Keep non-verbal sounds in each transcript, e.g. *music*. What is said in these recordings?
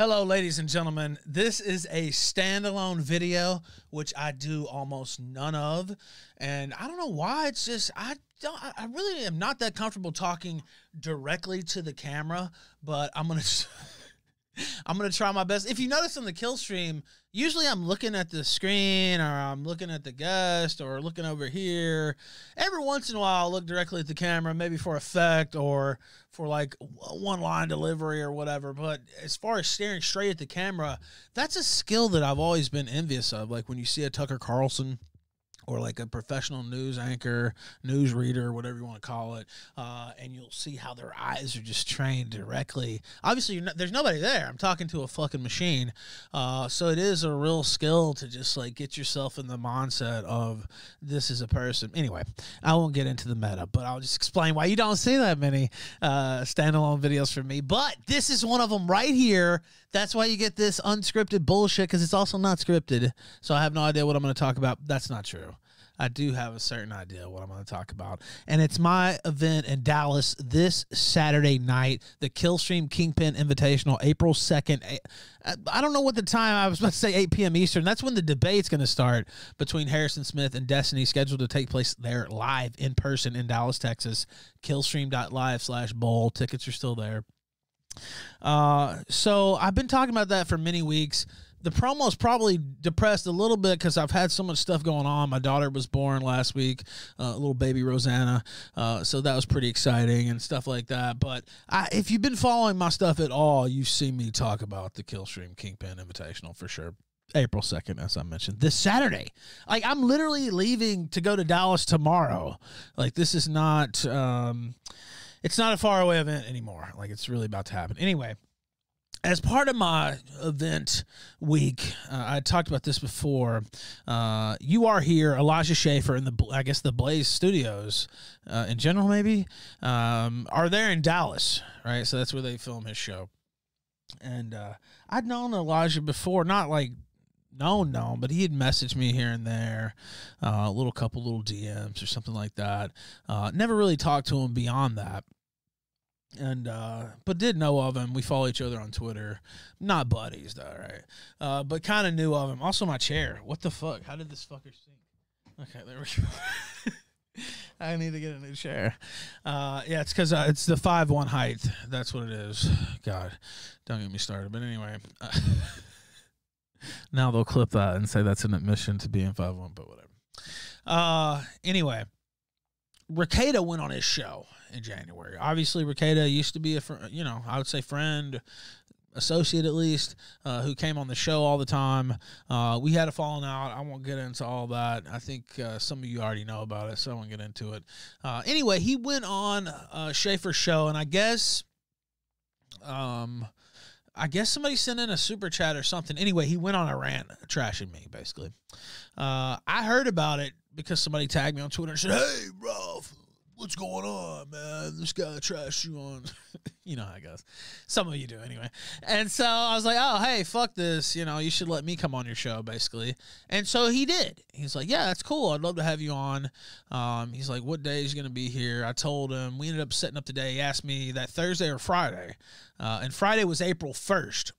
Hello, ladies and gentlemen. This is a standalone video, which I do almost none of, and I don't know why. It's just I don't. I really am not that comfortable talking directly to the camera, but I'm gonna. *laughs* I'm gonna try my best. If you notice on the kill stream, usually I'm looking at the screen or I'm looking at the guest or looking over here. Every once in a while, I'll look directly at the camera, maybe for effect or for like one line delivery or whatever. But as far as staring straight at the camera, that's a skill that I've always been envious of. Like when you see a Tucker Carlson or like a professional news anchor, news reader, whatever you want to call it, uh, and you'll see how their eyes are just trained directly. Obviously, not, there's nobody there. I'm talking to a fucking machine, uh, so it is a real skill to just like get yourself in the mindset of this is a person. Anyway, I won't get into the meta, but I'll just explain why you don't see that many uh, standalone videos from me. But this is one of them right here. That's why you get this unscripted bullshit because it's also not scripted. So I have no idea what I'm going to talk about. That's not true. I do have a certain idea what I'm going to talk about. And it's my event in Dallas this Saturday night, the Killstream Kingpin Invitational, April 2nd. I don't know what the time, I was about to say 8 p.m. Eastern. That's when the debate's going to start between Harrison Smith and Destiny, scheduled to take place there live in person in Dallas, Texas. Killstream.live slash bowl. Tickets are still there. Uh, so I've been talking about that for many weeks the promo's probably depressed a little bit because I've had so much stuff going on. My daughter was born last week, uh, little baby Rosanna, uh, so that was pretty exciting and stuff like that. But I, if you've been following my stuff at all, you've seen me talk about the Killstream Kingpin Invitational for sure. April 2nd, as I mentioned, this Saturday. Like, I'm literally leaving to go to Dallas tomorrow. Like, this is not, um, it's not a far away event anymore. Like, it's really about to happen. Anyway, as part of my event week, uh, I talked about this before. Uh, you are here, Elijah Schaffer, in the I guess the Blaze Studios, uh, in general, maybe um, are there in Dallas, right? So that's where they film his show. And uh, I'd known Elijah before, not like known known, but he had messaged me here and there, uh, a little couple little DMs or something like that. Uh, never really talked to him beyond that and uh but did know of him. We follow each other on twitter. Not buddies though right? Uh but kind of knew of him. Also my chair. What the fuck? How did this fucker sink? Okay there we go. *laughs* I need to get a new chair. Uh yeah it's because uh, it's the five one height. That's what it is. God don't get me started. But anyway uh, *laughs* now they'll clip that and say that's an admission to being five one but whatever. Uh anyway Rekieta went on his show in January. Obviously, Rekieta used to be a, fr- you know, I would say friend, associate at least, uh, who came on the show all the time. Uh, we had a falling out. I won't get into all that. I think uh, some of you already know about it, so I won't get into it. Uh, anyway, he went on uh, Schaffer's show, and I guess, um, I guess somebody sent in a super chat or something. Anyway, he went on a rant trashing me, basically. Uh, I heard about it because somebody tagged me on Twitter and said, "Hey, bro, what's going on, man? This guy trashed you on." *laughs* you know how it goes. Some of you do anyway. And so I was like, "Oh, hey, fuck this. You know, you should let me come on your show, basically." And so he did. He's like, "Yeah, that's cool. I'd love to have you on." Um, he's like, "What day is you gonna be here?" I told him. We ended up setting up today. He asked me that Thursday or Friday, uh, and Friday was April first.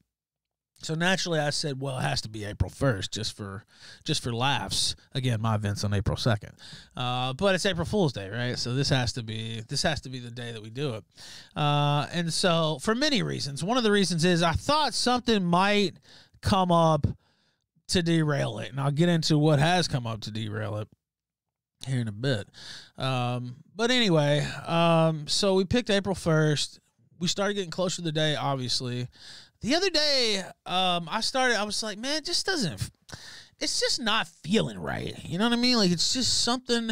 So naturally, I said, "Well, it has to be April first, just for just for laughs." Again, my event's on April second, uh, but it's April Fool's Day, right? So this has to be this has to be the day that we do it. Uh, and so, for many reasons, one of the reasons is I thought something might come up to derail it, and I'll get into what has come up to derail it here in a bit. Um, but anyway, um, so we picked April first. We started getting closer to the day, obviously the other day, um, I started. I was like, man, just doesn't. It's just not feeling right. You know what I mean? Like it's just something.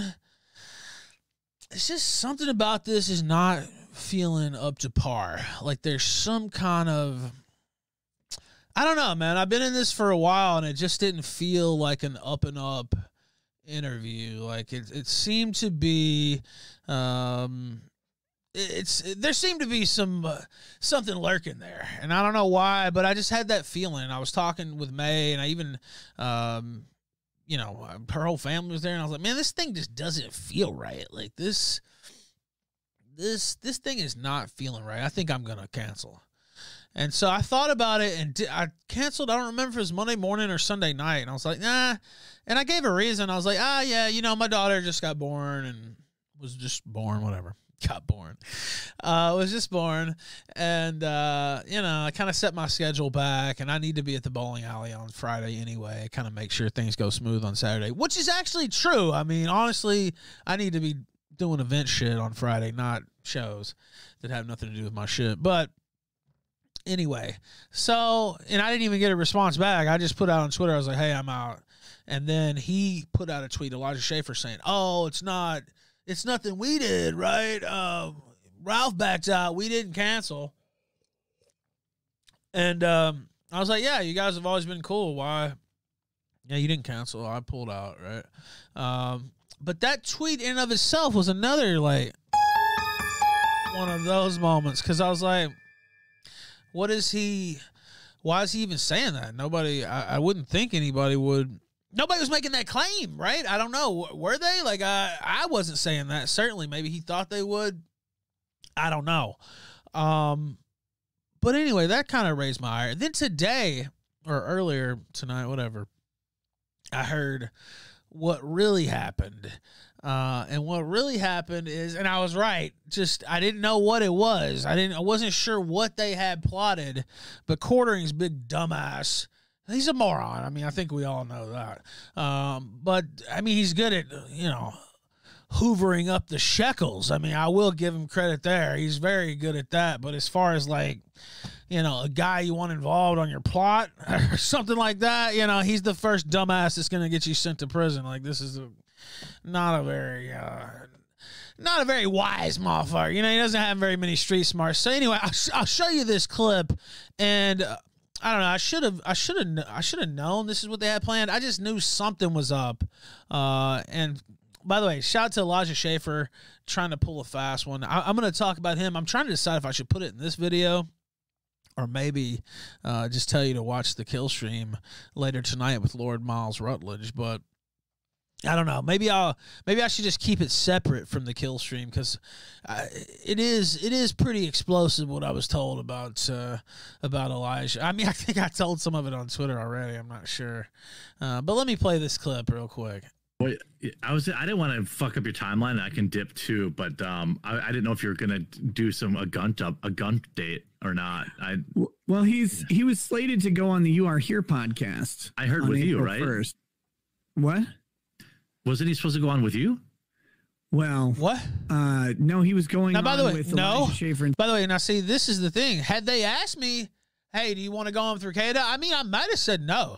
It's just something about this is not feeling up to par. Like there's some kind of. I don't know, man. I've been in this for a while, and it just didn't feel like an up and up interview. Like it, it seemed to be. Um, it's there seemed to be some uh, something lurking there, and I don't know why, but I just had that feeling. I was talking with May, and I even, um, you know, her whole family was there, and I was like, man, this thing just doesn't feel right. Like this, this, this thing is not feeling right. I think I'm gonna cancel. And so I thought about it and I canceled. I don't remember if it was Monday morning or Sunday night. And I was like, nah. And I gave a reason. I was like, ah, yeah, you know, my daughter just got born and was just born, whatever. *laughs* Got born. Uh, was just born. And, uh, you know, I kind of set my schedule back and I need to be at the bowling alley on Friday anyway, kind of make sure things go smooth on Saturday, which is actually true. I mean, honestly, I need to be doing event shit on Friday, not shows that have nothing to do with my shit. But anyway, so and I didn't even get a response back. I just put out on Twitter. I was like, "Hey, I'm out," and then he put out a tweet, Elijah Schaffer, saying, "Oh, it's not, it's nothing we did, right? Uh, Ralph backed out. We didn't cancel." And um, I was like, "Yeah, you guys have always been cool. Why?" Yeah, you didn't cancel. I pulled out, right? Um, but that tweet in of itself was another like one of those moments because I was like, what is he? Why is he even saying that? Nobody, I, I wouldn't think anybody would. Nobody was making that claim, right? I don't know. Were they? Like, I, I wasn't saying that. Certainly, maybe he thought they would. I don't know. Um, but anyway, that kind of raised my ire. Then today, or earlier tonight, whatever, I heard what really happened. Uh, and what really happened is, and I was right. Just I didn't know what it was. I didn't. I wasn't sure what they had plotted. But Quartering's big dumbass. He's a moron. I mean, I think we all know that. Um, but I mean, he's good at you know hoovering up the shekels. I mean, I will give him credit there. He's very good at that. But as far as like, you know, a guy you want involved on your plot *laughs* or something like that, you know, he's the first dumbass that's going to get you sent to prison. Like, this is a, not a very, uh, not a very wise motherfucker. You know, he doesn't have very many street smarts. So anyway, I'll, sh- I'll show you this clip, and uh, I don't know. I should have. I should have. I should have known this is what they had planned. I just knew something was up. Uh, and by the way, shout out to Elijah Schaffer trying to pull a fast one. I, am going to talk about him. I'm trying to decide if I should put it in this video or maybe uh, just tell you to watch the kill stream later tonight with Lord Miles Routledge. But I don't know. Maybe I'll maybe I should just keep it separate from the kill stream because it is it is pretty explosive what I was told about uh, about Elijah. I mean, *laughs* I think I told some of it on Twitter already. I'm not sure, uh, but let me play this clip real quick. Well, I was I didn't want to fuck up your timeline. I can dip too, but um, I, I didn't know if you were gonna do some a gunt up a gunt date or not. I well, he's he was slated to go on the You Are Here podcast. I heard with April you, right? First. What? Wasn't he supposed to go on with you? Well, what? Uh, no, he was going. Now, by the way, no. And- by the way, now see, this is the thing. Had they asked me, "Hey, do you want to go on with Rekieta?" I mean, I might have said no,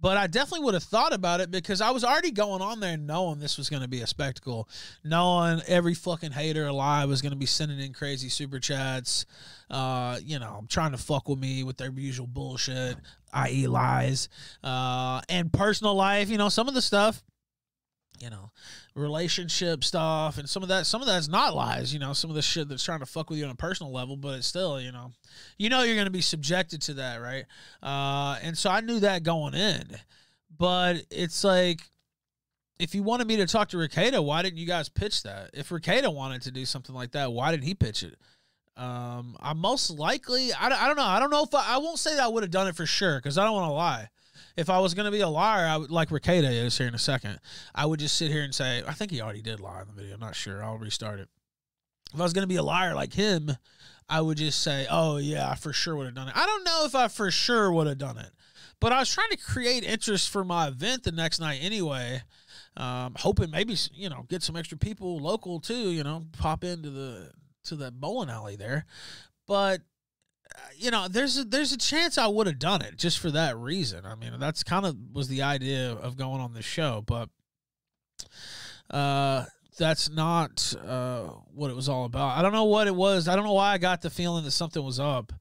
but I definitely would have thought about it because I was already going on there knowing this was going to be a spectacle, knowing every fucking hater alive was going to be sending in crazy super chats, uh, you know, trying to fuck with me with their usual bullshit, i.e., lies, uh, and personal life. You know, some of the stuff you know, relationship stuff and some of that some of that's not lies, you know, some of the shit that's trying to fuck with you on a personal level, but it's still, you know, you know you're gonna be subjected to that, right? Uh and so I knew that going in. But it's like if you wanted me to talk to Rekieta, why didn't you guys pitch that? If Rekieta wanted to do something like that, why didn't he pitch it? Um, I most likely, I, I don't know. I don't know if I, I won't say that I would have done it for sure because I don't want to lie if I was going to be a liar, I would like Rekieta is here in a second. I would just sit here and say, I think he already did lie in the video. I'm not sure. I'll restart it. If I was going to be a liar like him, I would just say, oh, yeah, I for sure would have done it. I don't know if I for sure would have done it, but I was trying to create interest for my event the next night anyway. Um, hoping maybe, you know, get some extra people local too, you know, pop into the to the bowling alley there. But you know, there's a, there's a chance I would have done it just for that reason. I mean, that's kind of was the idea of going on this show, but uh, that's not uh, what it was all about. I don't know what it was. I don't know why I got the feeling that something was up.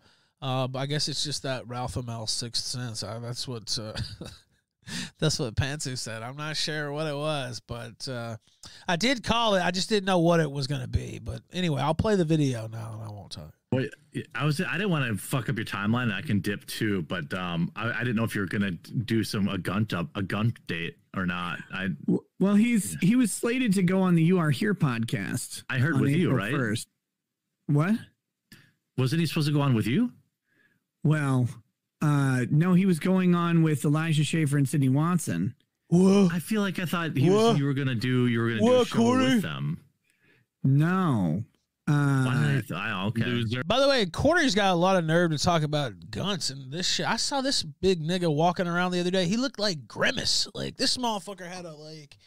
Uh, but I guess it's just that Ralph Amel sixth sense. I, that's what uh, *laughs* that's what Pantsu said. I'm not sure what it was, but uh, I did call it. I just didn't know what it was going to be. But anyway, I'll play the video now, and I won't talk. Well, I was I didn't want to fuck up your timeline. I can dip too, but um, I, I didn't know if you were gonna do some a gunt up a gunt date or not. I well, he's he was slated to go on the You Are Here podcast. I heard with April you, right? First, what? Wasn't he supposed to go on with you? Well, uh, no, he was going on with Elijah Schaffer and Sydney Watson. Whoa. I feel like I thought he What? was, you were gonna do you were gonna do a show Corey? with them. No. Why Uh, I th- I- okay. Loser. By the way, Corey's got a lot of nerve to talk about guns and this shit. I saw this big nigga walking around the other day. He looked like Grimace. Like this motherfucker had a like.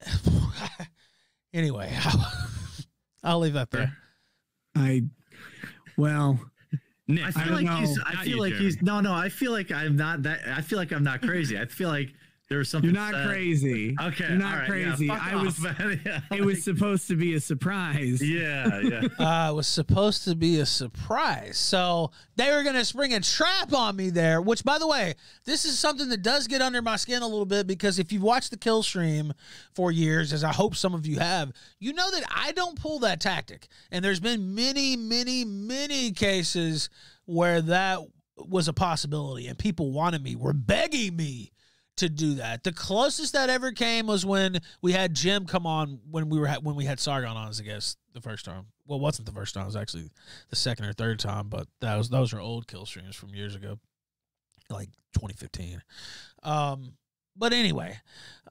*laughs* anyway, *laughs* I'll leave that there. I, well, Nick, I I feel don't like he's. I Not feel you, like Jeremy. he's. No, no. I feel like I'm not that. I feel like I'm not crazy. I feel like there was something. you're not said- crazy. Okay, You're not all right, crazy. Yeah, I off, was. man. *laughs* Yeah, It was supposed to be a surprise. Yeah, yeah. *laughs* Uh, it was supposed to be a surprise. So they were going to spring a trap on me there, which, by the way, this is something that does get under my skin a little bit because if you've watched the kill stream for years, as I hope some of you have, you know that I don't pull that tactic. And there's been many, many, many cases where that was a possibility and people wanted me, were begging me to do that. The closest that ever came was when we had Jim come on when we were when we had Sargon on as a guest the first time. Well, wasn't the first time; it was actually the second or third time. But that was those are old kill streams from years ago, like 2015. Um, but anyway,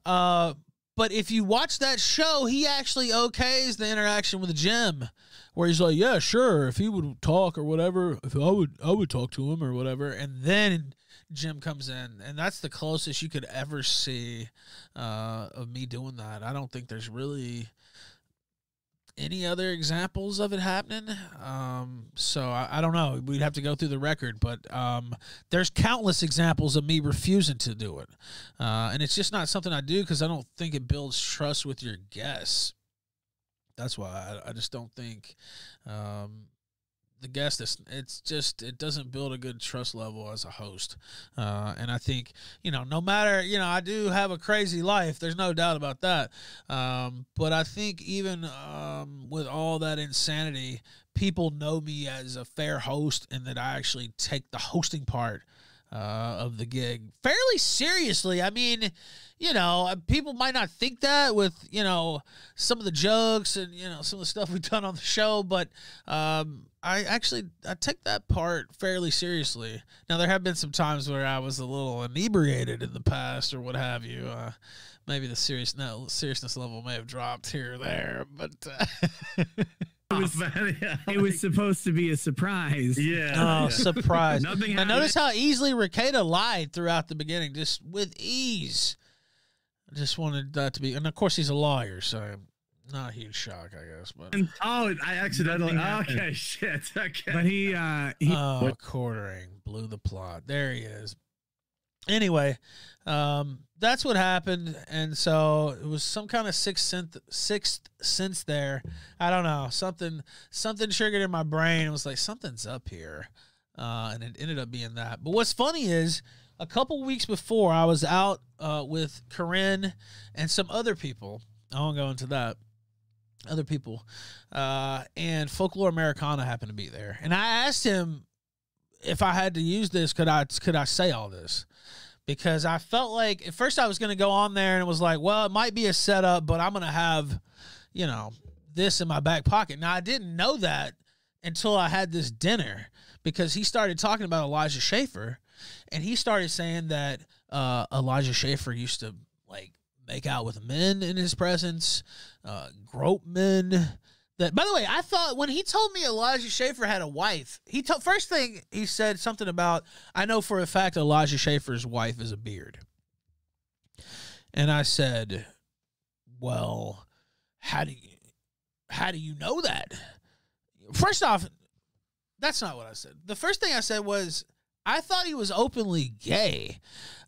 uh, but if you watch that show, he actually okays the interaction with Jim, where he's like, "Yeah, sure, if he would talk or whatever, if I would, I would talk to him or whatever." And then Jim comes in, and that's the closest you could ever see uh, of me doing that. I don't think there's really any other examples of it happening. Um, so I, I don't know. We'd have to go through the record, but um, there's countless examples of me refusing to do it, uh, and it's just not something I do because I don't think it builds trust with your guests. That's why I, I just don't think um, the guest is. It's just it doesn't build a good trust level as a host, uh, and I think you know no matter you know I do have a crazy life. There's no doubt about that. Um, but I think even um, with all that insanity, people know me as a fair host, and that I actually take the hosting part uh, of the gig fairly seriously. I mean, you know, uh, people might not think that with you know some of the jokes and you know some of the stuff we've done on the show, but um, I actually I take that part fairly seriously. Now there have been some times where I was a little inebriated in the past or what have you. Uh, maybe the serious no, seriousness level may have dropped here or there, but. Uh, *laughs* It was, *laughs* man, yeah, It was supposed to be a surprise. Yeah. Oh, yeah. surprise. Nothing Now, happened. notice how easily Rekieta lied throughout the beginning, just with ease. I just wanted that to be, and of course, he's a lawyer, so not a huge shock, I guess. But Oh, I accidentally. Okay, *laughs* shit. Okay. But he, uh, he, oh, quartering blew the plot. There he is. Anyway, um, that's what happened, and so it was some kind of sixth sense, sixth sense there. I don't know something. Something triggered in my brain. It was like something's up here, uh, and it ended up being that. But what's funny is a couple weeks before I was out uh, with Corinne and some other people. I won't go into that. Other people, uh, and Folklore Americana happened to be there, and I asked him if I had to use this, could I could I say all this? Because I felt like at first I was going to go on there and it was like, well, it might be a setup, but I'm going to have, you know, this in my back pocket. Now I didn't know that until I had this dinner because he started talking about Elijah Schaffer, and he started saying that uh, Elijah Schaffer used to like make out with men in his presence, uh, grope men. That by the way, I thought when he told me Elijah Schaffer had a wife, he told first thing he said something about I know for a fact Elijah Schaffer's wife is a beard. And I said, Well, how do you how do you know that? First off, that's not what I said. The first thing I said was I thought he was openly gay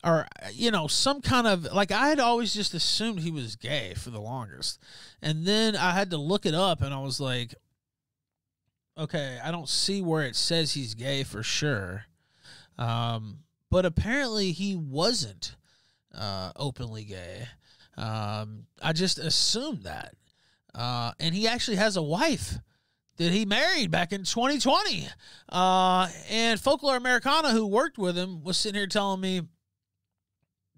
or you know some kind of like I had always just assumed he was gay for the longest. And then I had to look it up and I was like okay, I don't see where it says he's gay for sure. Um but apparently he wasn't uh openly gay. Um I just assumed that. Uh and he actually has a wife that he married back in 2020. Uh, and Folklore Americana, who worked with him, was sitting here telling me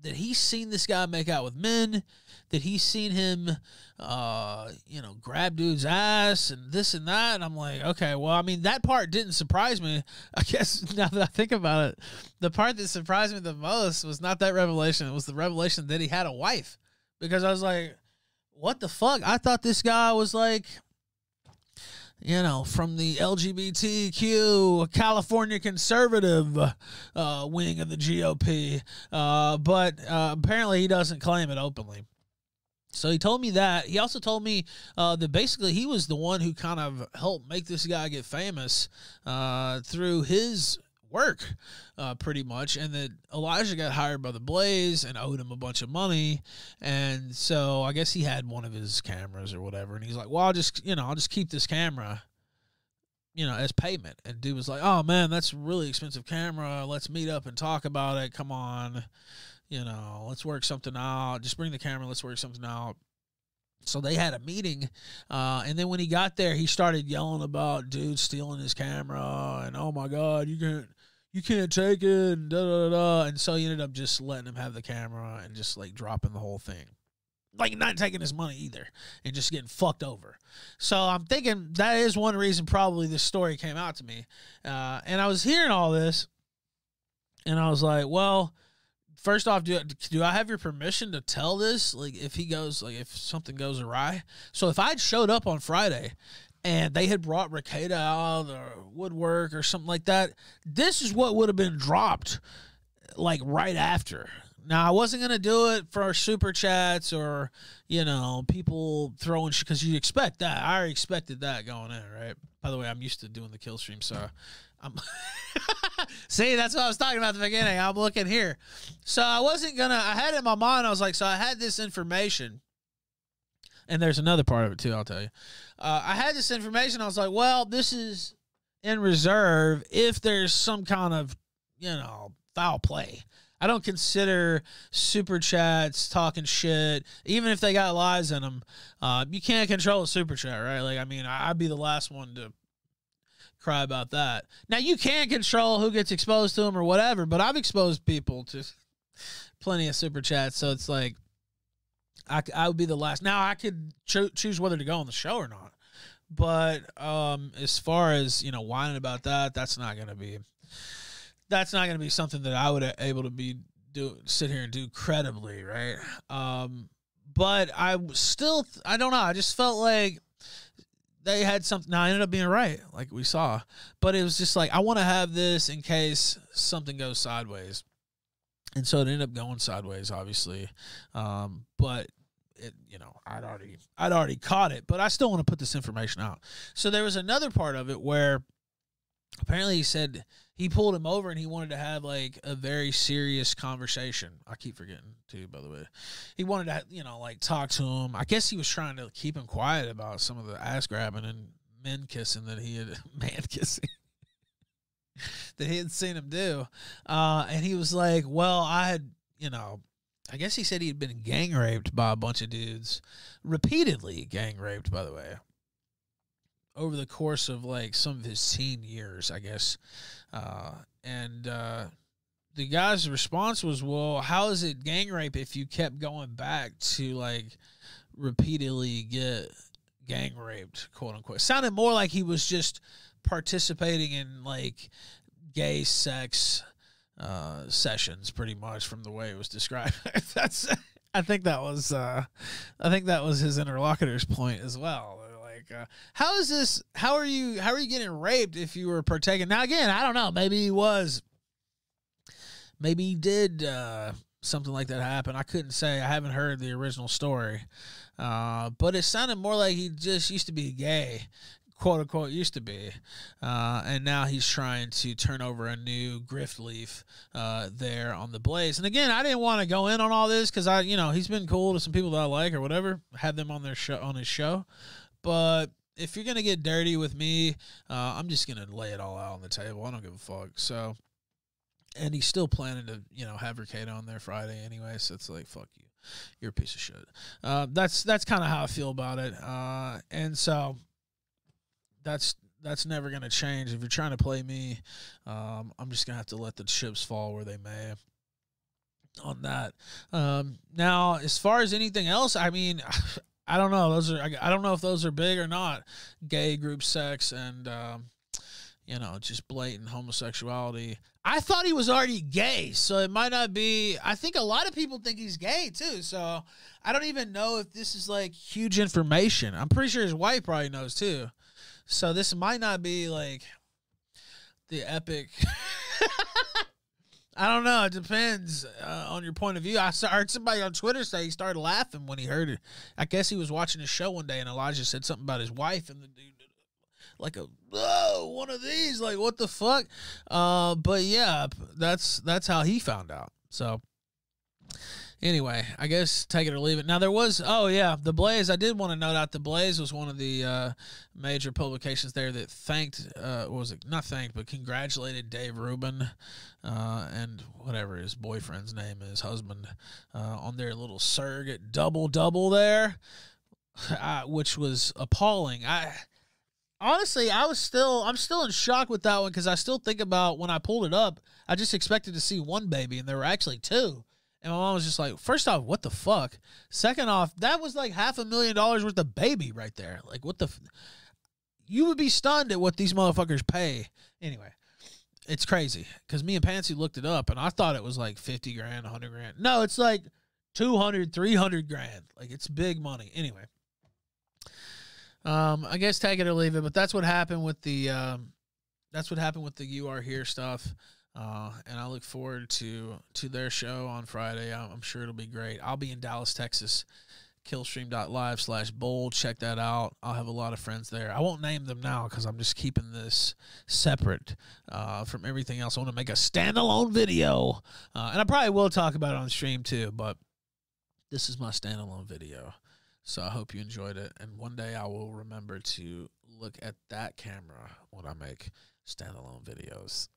that he's seen this guy make out with men, that he's seen him, uh, you know, grab dude's ass and this and that. And I'm like, okay, well, I mean, that part didn't surprise me. *laughs* I guess now that I think about it, the part that surprised me the most was not that revelation. It was the revelation that he had a wife because I was like, what the fuck? I thought this guy was like, you know, from the LGBTQ California conservative uh, wing of the GOP. Uh, but uh, apparently he doesn't claim it openly. So he told me that. He also told me uh, that basically he was the one who kind of helped make this guy get famous uh, through his work, uh, pretty much, and that Elijah got hired by the Blaze and owed him a bunch of money, and so I guess he had one of his cameras or whatever, and he's like, "Well, I'll just you know I'll just keep this camera." You know, as payment, and dude was like, "Oh man, that's a really expensive camera. Let's meet up and talk about it. Come on, you know, let's work something out. Just bring the camera. Let's work something out." So they had a meeting, uh, and then when he got there, he started yelling about dude stealing his camera, and oh my god, you can't you can't take it, and da da da. And so he ended up just letting him have the camera and just like dropping the whole thing. Like not taking his money either and just getting fucked over. So I'm thinking that is one reason probably this story came out to me. Uh, and I was hearing all this and I was like, well, first off, do, do I have your permission to tell this? Like if he goes, like if something goes awry. So if I'd showed up on Friday and they had brought Rekieta out the woodwork or something like that, this is what would have been dropped like right after. Now I wasn't gonna do it for super chats or you know people throwing because you expect that. I already expected that going in, right? By the way, I'm used to doing the kill stream, so I'm *laughs* see that's what I was talking about at the beginning. I'm looking here, so I wasn't gonna. I had in my mind. I was like, so I had this information and there's another part of it too. I'll tell you. Uh, I had this information. I was like, well, this is in reserve if there's some kind of you know foul play. I don't consider super chats talking shit, even if they got lies in them. Uh, you can't control a super chat, right? Like, I mean, I'd be the last one to cry about that. Now, you can't control who gets exposed to them or whatever, but I've exposed people to *laughs* plenty of super chats, so it's like I, I would be the last. Now I could cho- choose whether to go on the show or not, but um, as far as you know, whining about that, that's not gonna be. That's not gonna be something that I would able to be do sit here and do credibly, right? Um, but I still, I don't know. I just felt like they had something. Now I ended up being right, like we saw, but it was just like I want to have this in case something goes sideways and so it ended up going sideways, obviously. Um, but it, you know, I'd already I'd already caught it, but I still want to put this information out. So there was another part of it where apparently he said he pulled him over and he wanted to have like a very serious conversation. I keep forgetting too, by the way. He wanted to, you know, like talk to him. I guess he was trying to keep him quiet about some of the ass grabbing and men kissing that he had, *laughs* man kissing that he had seen him do. Uh, and he was like, well, I had, you know, I guess he said he'd been gang raped by a bunch of dudes, repeatedly gang raped, by the way, over the course of like some of his teen years, I guess. Uh, and uh, the guy's response was, "Well, how is it gang rape if you kept going back to like repeatedly get gang raped, quote unquote?" Sounded more like he was just participating in like gay sex uh, sessions, pretty much from the way it was described. *laughs* That's I think that was uh, I think that was his interlocutor's point as well. Uh, how is this? How are you? How are you getting raped if you were partaking? Now, again, I don't know. Maybe he was. Maybe he did uh, something like that happen. I couldn't say. I haven't heard the original story, uh, but it sounded more like he just used to be gay quote unquote used to be. Uh, and now he's trying to turn over a new grift leaf uh, there on the Blaze. And again, I didn't want to go in on all this because I, you know, he's been cool to some people that I like or whatever. Had them on their show on his show, but. If you're gonna get dirty with me, uh, I'm just gonna lay it all out on the table. I don't give a fuck. So, and he's still planning to, you know, have Rekieta on there Friday anyway. So it's like, fuck you, you're a piece of shit. Uh, that's that's kind of how I feel about it. Uh, and so that's that's never going to change. If you're trying to play me, um, I'm just going to have to let the chips fall where they may. on that. Um, now, as far as anything else, I mean, *laughs* I don't know. Those are I, don't know if those are big or not. Gay group sex and um, you know just blatant homosexuality. I thought he was already gay, so it might not be. I think a lot of people think he's gay too. So I don't even know if this is like huge information. I'm pretty sure his wife probably knows too. So this might not be like the epic. *laughs* I don't know. It depends uh, on your point of view. I saw- heard somebody on Twitter say he started laughing when he heard it. I guess he was watching a show one day and Elijah said something about his wife and the dude like a oh one of these like what the fuck. Uh, but yeah, that's that's how he found out. So anyway, I guess take it or leave it. Now there was oh yeah, the Blaze. I did want to note out the Blaze was one of the uh, major publications there that thanked uh, was it not thanked but congratulated Dave Rubin uh, and whatever his boyfriend's name is, husband, uh, on their little surrogate double double there, *laughs* uh, which was appalling. I honestly, I was still, I'm still in shock with that one because I still think about when I pulled it up. I just expected to see one baby, and there were actually two. And my mom was just like, first off, what the fuck? Second off, that was like half a million dollars worth of baby right there. Like, what the? F- you would be stunned at what these motherfuckers pay. Anyway, it's crazy because me and Pansy looked it up, and I thought it was like 50 grand, 100 grand. No, it's like 200, 300 grand. Like, it's big money. Anyway. Um, I guess take it or leave it, but that's what happened with the um, that's what happened with the you are here stuff. Uh, and I look forward to to their show on Friday. I'm, I'm sure it'll be great. I'll be in Dallas, Texas. Killstream.live slash bowl. Check that out. I'll have a lot of friends there. I won't name them now because I'm just keeping this separate uh, from everything else. I want to make a standalone video. Uh, and I probably will talk about it on stream too, but this is my standalone video. So I hope you enjoyed it. And one day I will remember to look at that camera when I make standalone videos.